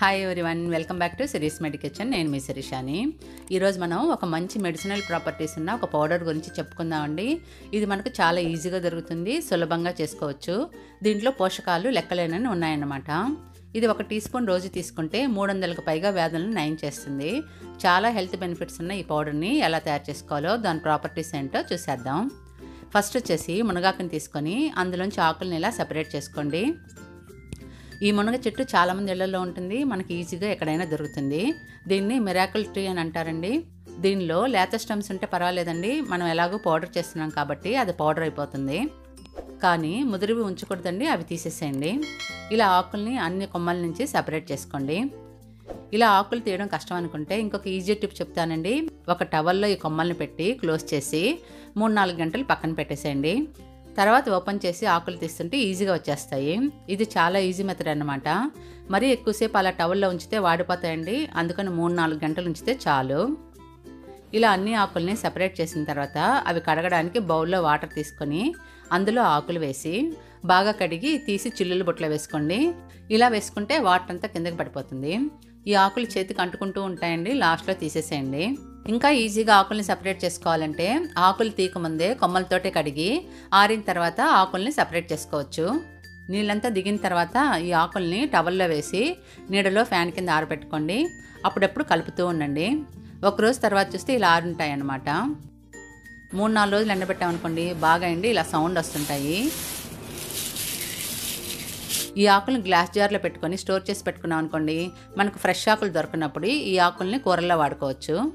Hi everyone welcome back to series medication నేను మీ శిరీషాని. ఈరోజు మనం ఒక మంచి మెడిసినల్ ప్రాపర్టీస్ ఉన్న ఒక పౌడర్ గురించి చెప్పుకుందామండి. ఇది మనకు చాలా ఈజీగా దొరుకుతుంది. సులభంగా చేసుకోవచ్చు. దీంట్లో పోషకాలు లెక్కలేనని ఉన్నాయన్నమాట. ఇది ఒక టీ స్పూన్ రోజు తీసుకుంటే మూడు వందలకు పైగా వ్యాధులను నయం చేస్తుంది. చాలా హెల్త్ బెనిఫిట్స్ ఉన్న ఈ పౌడర్ని ఎలా తయారు చేసుకోవాలో దాని ప్రాపర్టీస్ ఏంటో చూసేద్దాం. ఫస్ట్ వచ్చేసి మునగాకుని తీసుకొని అందులోంచి ఆకుల్ని ఇలా సెపరేట్ చేసుకోండి. ఈ మునగ చెట్టు చాలామంది ఇళ్ళలో ఉంటుంది. మనకి ఈజీగా ఎక్కడైనా దొరుకుతుంది. దీన్ని మిరాకిల్ ట్రీ అని అంటారండి. దీనిలో లేత స్టమ్స్ ఉంటే పర్వాలేదండి. మనం ఎలాగో పౌడర్ చేస్తున్నాం కాబట్టి అది పౌడర్ అయిపోతుంది. కానీ ముదిరివి ఉంచకూడదండి. అవి తీసేసేయండి. ఇలా ఆకుల్ని అన్ని కొమ్మల నుంచి సపరేట్ చేసుకోండి. ఇలా ఆకులు తీయడం కష్టం అనుకుంటే ఇంకొక ఈజీ టిప్ చెప్తానండి. ఒక టవల్లో ఈ కొమ్మల్ని పెట్టి క్లోజ్ చేసి మూడు నాలుగు గంటలు పక్కన పెట్టేసేయండి. తర్వాత ఓపెన్ చేసి ఆకులు తీస్తుంటే ఈజీగా వచ్చేస్తాయి. ఇది చాలా ఈజీ మెథడ్ అనమాట మరీ ఎక్కువసేపు అలా టవల్లో ఉంచితే వాడిపోతాయండి. అందుకని మూడు నాలుగు గంటలు ఉంచితే చాలు. ఇలా అన్ని ఆకుల్ని సెపరేట్ చేసిన తర్వాత అవి కడగడానికి బౌల్లో వాటర్ తీసుకొని అందులో ఆకులు వేసి బాగా కడిగి తీసి చిల్లులు బుట్టలో వేసుకోండి. ఇలా వేసుకుంటే వాటర్ అంతా కిందకి పడిపోతుంది. ఈ ఆకులు చేతికి అంటుకుంటూ ఉంటాయండి. లాస్ట్లో తీసేసేయండి. ఇంకా ఈజీగా ఆకుల్ని సెపరేట్ చేసుకోవాలంటే ఆకులు తీయకముందే కొమ్మలతోటే కడిగి ఆరిన తర్వాత ఆకుల్ని సెపరేట్ చేసుకోవచ్చు. నీళ్ళంతా దిగిన తర్వాత ఈ ఆకుల్ని టవల్లో వేసి నీడలో ఫ్యాన్ కింద ఆరబెట్టుకోండి. అప్పుడప్పుడు కలుపుతూ ఉండండి. ఒకరోజు తర్వాత చూస్తే ఇలా ఆరుంటాయి అన్నమాట మూడు నాలుగు రోజులు ఎండబెట్టామనుకోండి బాగా ఎండి ఇలా సౌండ్ వస్తుంటాయి. ఈ ఆకులను గ్లాస్ జార్లో పెట్టుకొని స్టోర్ చేసి పెట్టుకున్నాం అనుకోండి మనకు ఫ్రెష్ ఆకులు దొరికినప్పుడు ఈ ఆకుల్ని కూరల్లో వాడుకోవచ్చు.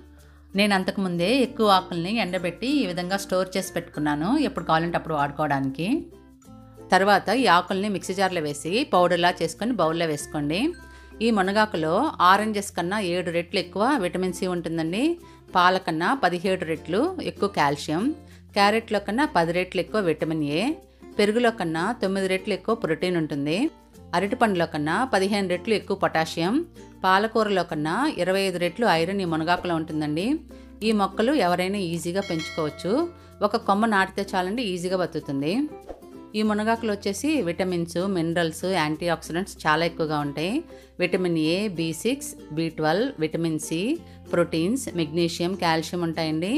నేను అంతకుముందే ఎక్కువ ఆకుల్ని ఎండబెట్టి ఈ విధంగా స్టోర్ చేసి పెట్టుకున్నాను. ఎప్పుడు కావాలంటే అప్పుడు వాడుకోవడానికి. తర్వాత ఈ ఆకుల్ని మిక్సీ జార్లో వేసి పౌడర్లా చేసుకొని బౌల్లో వేసుకోండి. ఈ మునగాకులో ఆరెంజెస్ కన్నా ఏడు రెట్లు ఎక్కువ విటమిన్ సి ఉంటుందండి. పాల కన్నా పదిహేడు రెట్లు ఎక్కువ కాల్షియం. క్యారెట్లో కన్నా పది రెట్లు ఎక్కువ విటమిన్ ఏ. పెరుగులో కన్నా తొమ్మిది రెట్లు ఎక్కువ ప్రోటీన్ ఉంటుంది. అరటిపండులో కన్నా పదిహేను రెట్లు ఎక్కువ పొటాషియం పాలకూరలో కన్నా ఇరవై ఐదు రెట్లు ఐరన్ ఈ మునగాకులో ఉంటుందండి. ఈ మొక్కలు ఎవరైనా ఈజీగా పెంచుకోవచ్చు. ఒక కొమ్మ నాటితే చాలండి ఈజీగా బతుకుతుంది. ఈ మునగాకులు వచ్చేసి విటమిన్స్ మినరల్స్ యాంటీ ఆక్సిడెంట్స్ చాలా ఎక్కువగా ఉంటాయి. Vitamin A B six B twelve vitamin C proteins magnesium calcium ఉంటాయండి.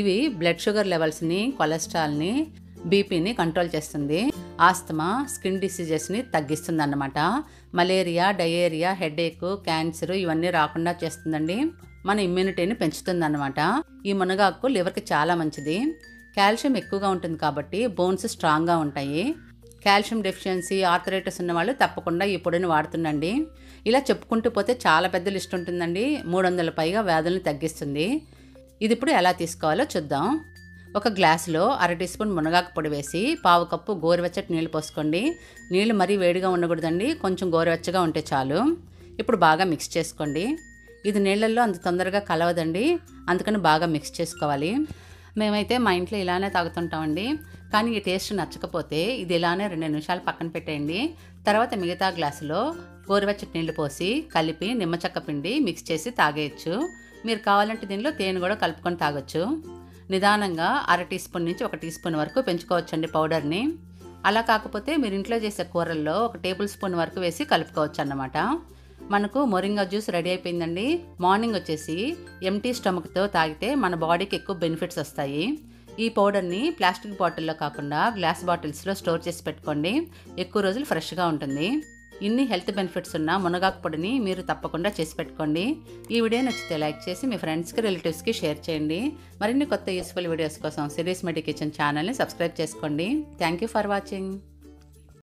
ఇవి బ్లడ్ షుగర్ లెవెల్స్ని కొలెస్ట్రాల్ని బీపీని కంట్రోల్ చేస్తుంది. ఆస్తమా స్కిన్ డిసీజెస్ని తగ్గిస్తుంది అన్నమాట మలేరియా డయేరియా హెడేక్ క్యాన్సర్ ఇవన్నీ రాకుండా చేస్తుందండి. మన ఇమ్యూనిటీని పెంచుతుందన్నమాట. ఈ మునగాకు లివర్కి చాలా మంచిది. కాల్షియం ఎక్కువగా ఉంటుంది కాబట్టి బోన్స్ స్ట్రాంగ్గా ఉంటాయి. కాల్షియం డెఫిషియన్సీ ఆర్థరైటిస్ ఉన్న వాళ్ళు తప్పకుండా ఈ పొడిని వాడుతుండండి. ఇలా చెప్పుకుంటూ పోతే చాలా పెద్ద లిస్ట్ ఉంటుందండి. మూడు వందల పైగా వ్యాధులను తగ్గిస్తుంది. ఇది ఇప్పుడు ఎలా తీసుకోవాలో చూద్దాం. ఒక గ్లాసులో అర టీ స్పూన్ మునగాకు పొడి వేసి పావు కప్పు గోరువెచ్చటి నీళ్ళు పోసుకోండి. నీళ్ళు మరీ వేడిగా ఉండకూడదండి. కొంచెం గోరువెచ్చగా ఉంటే చాలు. ఇప్పుడు బాగా మిక్స్ చేసుకోండి. ఇది నీళ్ళల్లో అంత తొందరగా కలవదండి. అందుకని బాగా మిక్స్ చేసుకోవాలి. మేమైతే మా ఇంట్లో ఇలానే తాగుతుంటామండి. కానీ ఈ టేస్ట్ నచ్చకపోతే ఇది ఇలానే రెండు నిమిషాలు పక్కన పెట్టేయండి. తర్వాత మిగతా గ్లాసులో గోరువెచ్చటి నీళ్ళు పోసి కలిపి నిమ్మచక్క పిండి మిక్స్ చేసి తాగేయచ్చు. మీరు కావాలంటే దీనిలో తేనె కూడా కలుపుకొని తాగొచ్చు. నిదానంగా అర టీ స్పూన్ నుంచి ఒక టీ స్పూన్ వరకు పెంచుకోవచ్చండి పౌడర్ని. అలా కాకపోతే మీరు ఇంట్లో చేసే కూరల్లో ఒక టేబుల్ స్పూన్ వరకు వేసి కలుపుకోవచ్చు అన్నమాట మనకు మొరింగా జ్యూస్ రెడీ అయిపోయిందండి. మార్నింగ్ వచ్చేసి ఎంటీ స్టమక్తో తాగితే మన బాడీకి ఎక్కువ బెనిఫిట్స్ వస్తాయి. ఈ పౌడర్ని ప్లాస్టిక్ బాటిల్లో కాకుండా గ్లాస్ బాటిల్స్లో స్టోర్ చేసి పెట్టుకోండి. ఎక్కువ రోజులు ఫ్రెష్గా ఉంటుంది. ఇన్ని హెల్త్ బెనిఫిట్స్ ఉన్న మునగాకు పొడిని మీరు తప్పకుండా చేసి పెట్టుకోండి. ఈ వీడియో నచ్చితే లైక్ చేసి మీ ఫ్రెండ్స్కి రిలేటివ్స్కి షేర్ చేయండి. మరిన్ని కొత్త యూస్ఫుల్ వీడియోస్ కోసం సిరీస్ మెడికేషన్ ఛానల్ని సబ్స్క్రైబ్ చేసుకోండి. Thank you for watching.